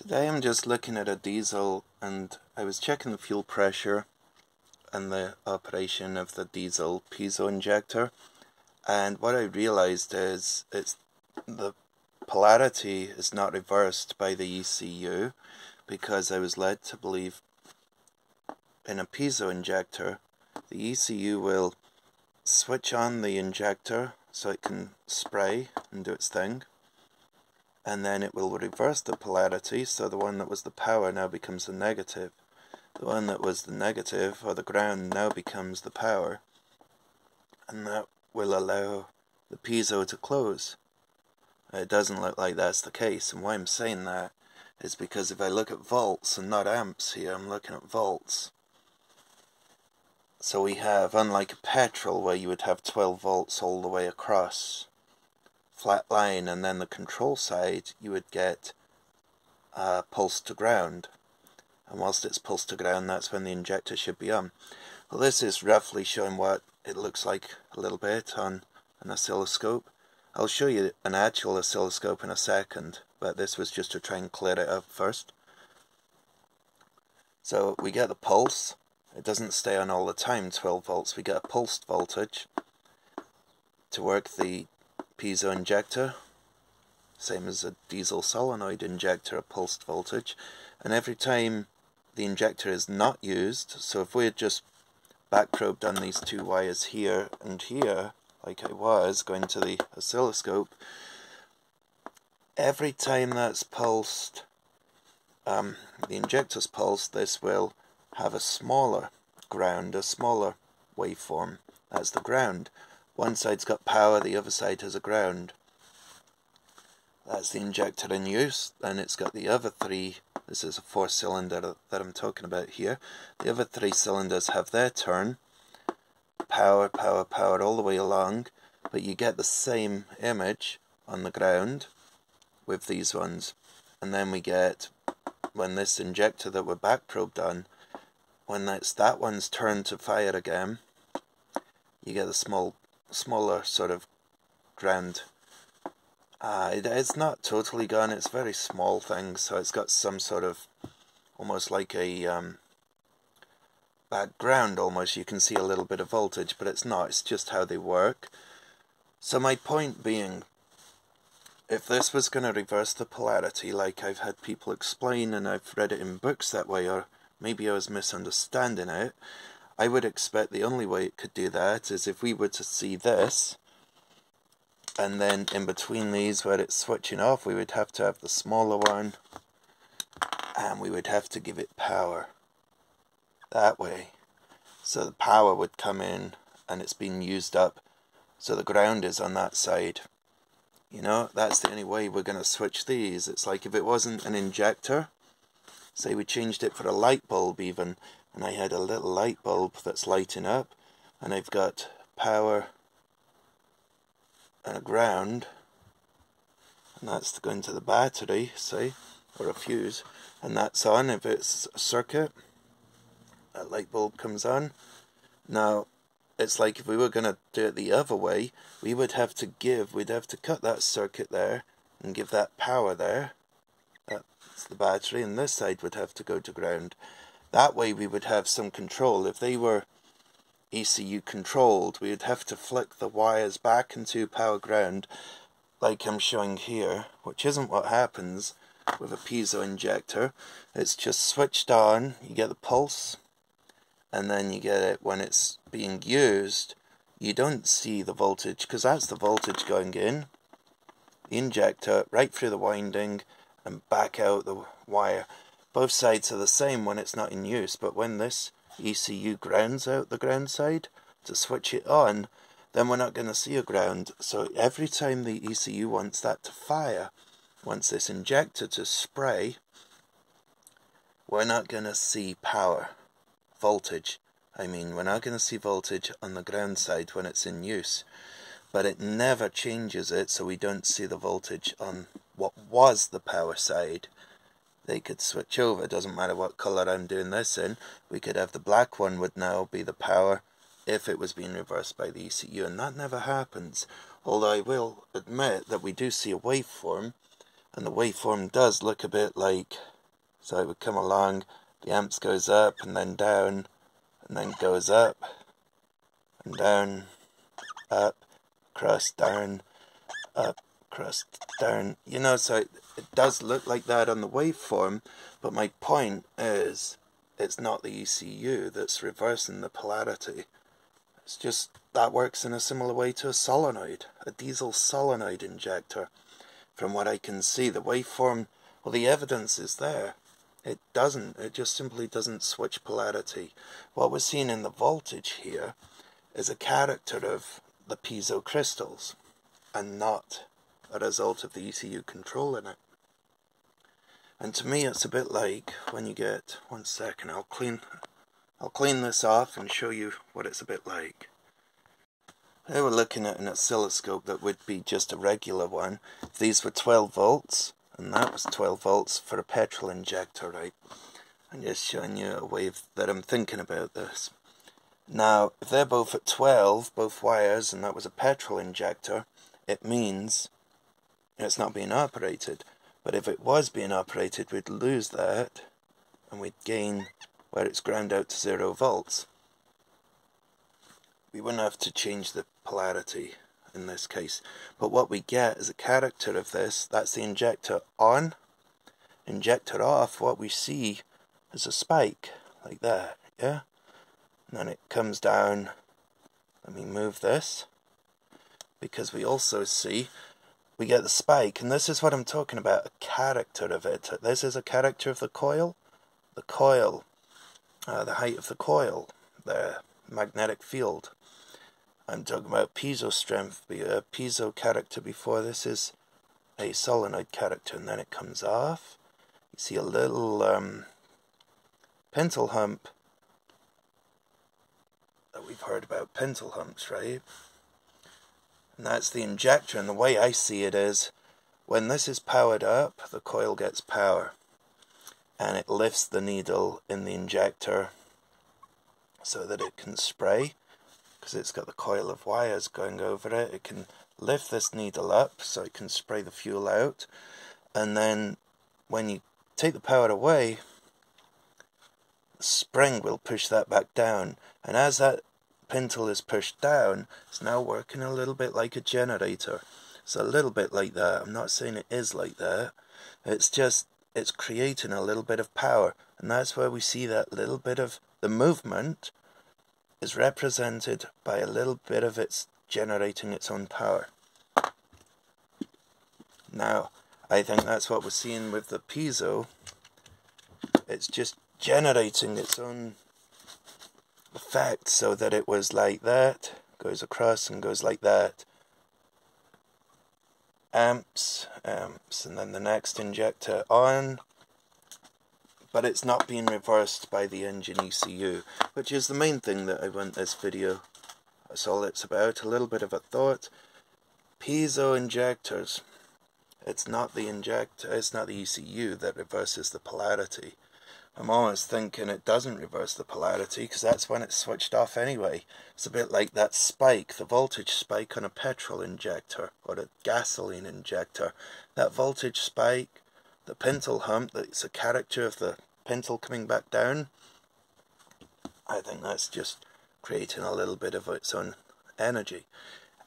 Today I'm just looking at a diesel and I was checking the fuel pressure and the operation of the diesel piezo injector. And what I realized is it's the polarity is not reversed by the ECU because I was led to believe in a piezo injector the ECU will switch on the injector so it can spray and do its thing and then it will reverse the polarity so the one that was the power now becomes the negative. The one that was the negative or the ground now becomes the power. And that will allow the piezo to close. It doesn't look like that's the case and why I'm saying that is because if I look at volts and not amps here I'm looking at volts. So we have unlike a petrol where you would have 12 volts all the way across flat line and then the control side you would get uh, pulse to ground and whilst it's pulse to ground that's when the injector should be on. Well this is roughly showing what it looks like a little bit on an oscilloscope. I'll show you an actual oscilloscope in a second but this was just to try and clear it up first. So we get the pulse, it doesn't stay on all the time 12 volts, we get a pulsed voltage to work the piezo injector, same as a diesel solenoid injector, a pulsed voltage, and every time the injector is not used, so if we had just back probed on these two wires here and here, like I was, going to the oscilloscope, every time that's pulsed, um, the injector's pulsed, this will have a smaller ground, a smaller waveform. That's the ground. One side's got power, the other side has a ground. That's the injector in use. Then it's got the other three. This is a four cylinder that I'm talking about here. The other three cylinders have their turn. Power, power, power all the way along. But you get the same image on the ground with these ones. And then we get, when this injector that we're back probed on, when that's that one's turned to fire again, you get a small smaller sort of ground. Uh, it, it's not totally gone, it's very small things, so it's got some sort of almost like a um, background almost. You can see a little bit of voltage, but it's not, it's just how they work. So my point being, if this was going to reverse the polarity like I've had people explain and I've read it in books that way, or maybe I was misunderstanding it, I would expect the only way it could do that is if we were to see this, and then in between these where it's switching off, we would have to have the smaller one, and we would have to give it power. That way. So the power would come in, and it's being used up, so the ground is on that side. You know, that's the only way we're going to switch these. It's like if it wasn't an injector, say we changed it for a light bulb even, and I had a little light bulb that's lighting up and I've got power and a ground and that's going to the battery say or a fuse and that's on. If it's a circuit that light bulb comes on. Now it's like if we were going to do it the other way we would have to give we'd have to cut that circuit there and give that power there that's the battery and this side would have to go to ground that way we would have some control. If they were ECU controlled, we would have to flick the wires back into power ground like I'm showing here, which isn't what happens with a piezo injector. It's just switched on, you get the pulse, and then you get it when it's being used. You don't see the voltage, because that's the voltage going in, the injector, right through the winding, and back out the wire. Both sides are the same when it's not in use, but when this ECU grounds out the ground side to switch it on, then we're not going to see a ground. So every time the ECU wants that to fire, wants this injector to spray, we're not going to see power, voltage. I mean, we're not going to see voltage on the ground side when it's in use. But it never changes it, so we don't see the voltage on what was the power side they could switch over. It doesn't matter what color I'm doing this in. We could have the black one would now be the power if it was being reversed by the ECU, and that never happens. Although I will admit that we do see a waveform, And the waveform does look a bit like, so it would come along, the amps goes up and then down, and then goes up, and down, up, across, down, up, uh, across, down. You know, so it, it does look like that on the waveform, but my point is, it's not the ECU that's reversing the polarity. It's just that works in a similar way to a solenoid, a diesel solenoid injector. From what I can see, the waveform, well, the evidence is there. It doesn't, it just simply doesn't switch polarity. What we're seeing in the voltage here is a character of the piezo crystals and not a result of the ECU controlling it. And to me it's a bit like when you get, one second, I'll clean I'll clean this off and show you what it's a bit like. Here we're looking at an oscilloscope that would be just a regular one. These were 12 volts, and that was 12 volts for a petrol injector, right? I'm just showing you a way that I'm thinking about this. Now, if they're both at 12, both wires, and that was a petrol injector, it means it's not being operated. But if it was being operated, we'd lose that, and we'd gain where it's ground out to zero volts. We wouldn't have to change the polarity in this case. But what we get is a character of this, that's the injector on, injector off, what we see is a spike, like that, yeah? And then it comes down, let me move this, because we also see, we get the spike, and this is what I'm talking about, a character of it. This is a character of the coil, the coil uh, the height of the coil, the magnetic field. I'm talking about piezo strength, a piezo character before. This is a solenoid character, and then it comes off. You see a little um, pintle hump that we've heard about pintle humps, right? And that's the injector, and the way I see it is when this is powered up, the coil gets power and it lifts the needle in the injector so that it can spray because it's got the coil of wires going over it it can lift this needle up so it can spray the fuel out and then when you take the power away the spring will push that back down and as that pintle is pushed down it's now working a little bit like a generator it's a little bit like that I'm not saying it is like that it's just it's creating a little bit of power. And that's where we see that little bit of the movement is represented by a little bit of its generating its own power. Now, I think that's what we're seeing with the piezo. It's just generating its own effect so that it was like that, goes across and goes like that, amps, amps, and then the next injector on, but it's not being reversed by the engine ECU, which is the main thing that I want this video. That's all it's about, a little bit of a thought. Piezo injectors. It's not the injector, it's not the ECU that reverses the polarity. I'm always thinking it doesn't reverse the polarity because that's when it's switched off anyway. It's a bit like that spike, the voltage spike on a petrol injector or a gasoline injector. That voltage spike, the pintle hump, that's a character of the pintle coming back down. I think that's just creating a little bit of its own energy.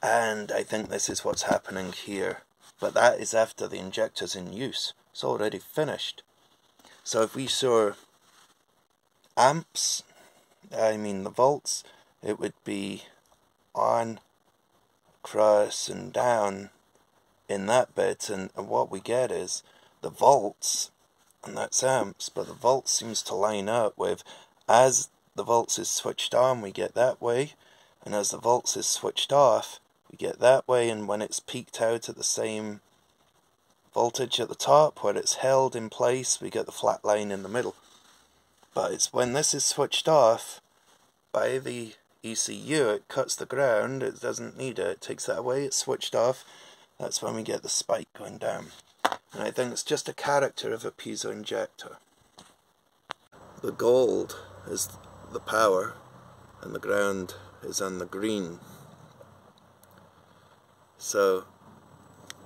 And I think this is what's happening here. But that is after the injector's in use. It's already finished. So if we saw amps, I mean the volts, it would be on, across and down in that bit. And, and what we get is the volts and that's amps but the volts seems to line up with as the volts is switched on we get that way. And as the volts is switched off we get that way. And when it's peaked out at the same voltage at the top where it's held in place we get the flat line in the middle. But it's when this is switched off by the ECU it cuts the ground it doesn't need it, it takes that away it's switched off that's when we get the spike going down. And I think it's just a character of a piezo injector the gold is the power and the ground is on the green. So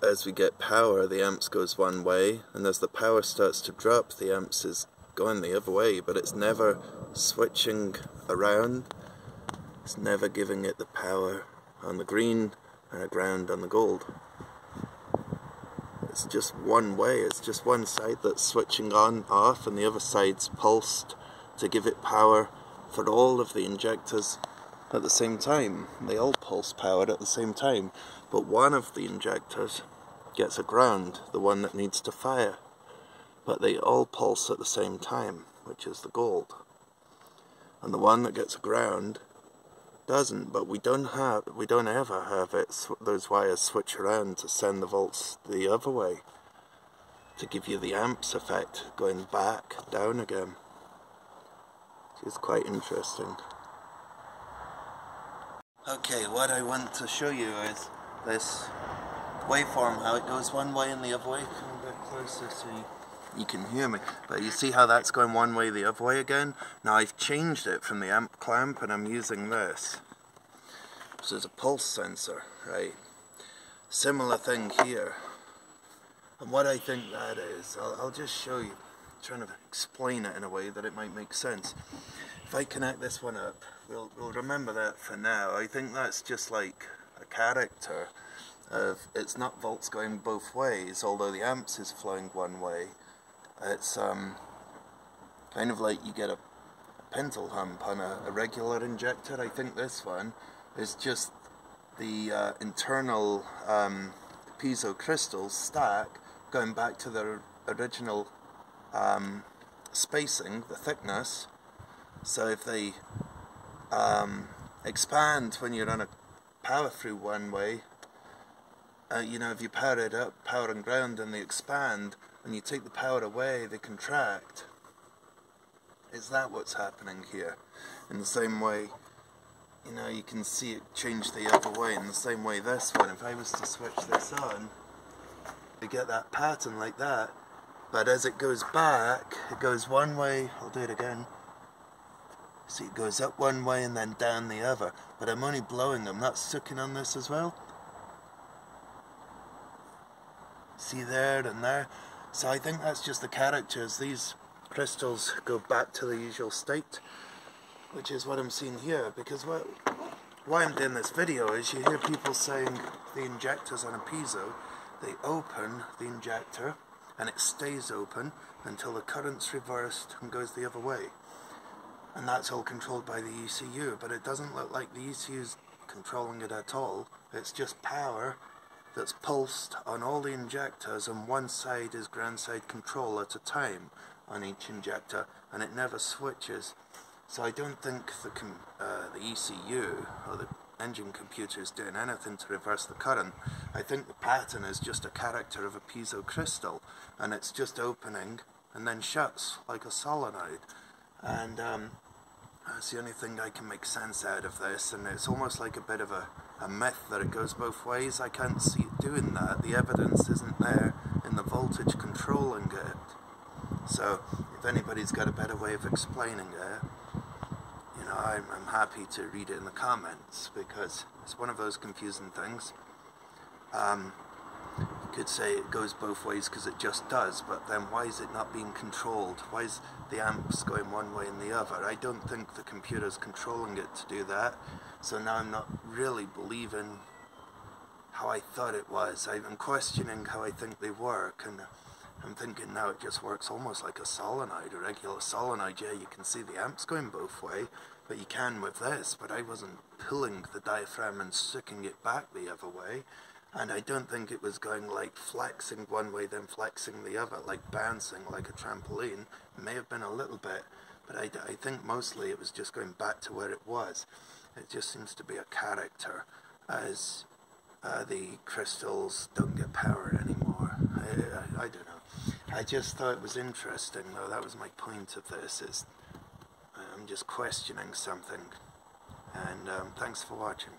as we get power, the amps goes one way, and as the power starts to drop, the amps is going the other way, but it's never switching around. It's never giving it the power on the green and a ground on the gold. It's just one way, it's just one side that's switching on, off, and the other side's pulsed to give it power for all of the injectors at the same time. They all pulse powered at the same time, but one of the injectors gets a ground, the one that needs to fire. But they all pulse at the same time, which is the gold. And the one that gets a ground doesn't, but we don't have, we don't ever have it, those wires switch around to send the volts the other way, to give you the amps effect, going back, down again. Which is quite interesting. Okay, what I want to show you is this waveform, how it goes one way and the other way. A bit closer so you, you can hear me. But you see how that's going one way the other way again? Now I've changed it from the amp clamp and I'm using this. So it's a pulse sensor, right? Similar thing here. And what I think that is, I'll, I'll just show you, I'm trying to explain it in a way that it might make sense. If I connect this one up, we'll, we'll remember that for now. I think that's just like a character of it's not volts going both ways, although the amps is flowing one way. It's um, kind of like you get a, pintle hump on a, a, regular injector. I think this one is just the uh, internal um, piezo crystals stack going back to their original um, spacing, the thickness. So if they um, expand when you run a power through one way uh, you know, if you power it up, power and ground, and they expand, and you take the power away, they contract. Is that what's happening here? In the same way, you know, you can see it change the other way. In the same way, this one, if I was to switch this on, you get that pattern like that. But as it goes back, it goes one way. I'll do it again. See, it goes up one way and then down the other. But I'm only blowing them, not sucking on this as well. See there and there. So I think that's just the characters. These crystals go back to the usual state, which is what I'm seeing here. Because what, why I'm doing this video is you hear people saying the injectors on a piezo, they open the injector and it stays open until the current's reversed and goes the other way. And that's all controlled by the ECU, but it doesn't look like the ECU's controlling it at all. It's just power that's pulsed on all the injectors and one side is ground side control at a time on each injector and it never switches. So I don't think the, uh, the ECU or the engine computer is doing anything to reverse the current. I think the pattern is just a character of a piezo crystal and it's just opening and then shuts like a solenoid. And um, that's the only thing I can make sense out of this, and it's almost like a bit of a, a myth that it goes both ways. I can't see it doing that. The evidence isn't there in the voltage controlling it. So, if anybody's got a better way of explaining it, you know, I'm, I'm happy to read it in the comments because it's one of those confusing things. Um, could say it goes both ways because it just does, but then why is it not being controlled? Why is the amps going one way and the other? I don't think the computer's controlling it to do that, so now I'm not really believing how I thought it was. I'm questioning how I think they work, and I'm thinking now it just works almost like a solenoid, a regular solenoid. Yeah, you can see the amps going both way, but you can with this, but I wasn't pulling the diaphragm and sucking it back the other way. And I don't think it was going like flexing one way, then flexing the other, like bouncing like a trampoline. It may have been a little bit, but I, I think mostly it was just going back to where it was. It just seems to be a character as uh, the crystals don't get power anymore. I, I, I, don't know. I just thought it was interesting, though. That was my point of this. Is I'm just questioning something. And um, thanks for watching.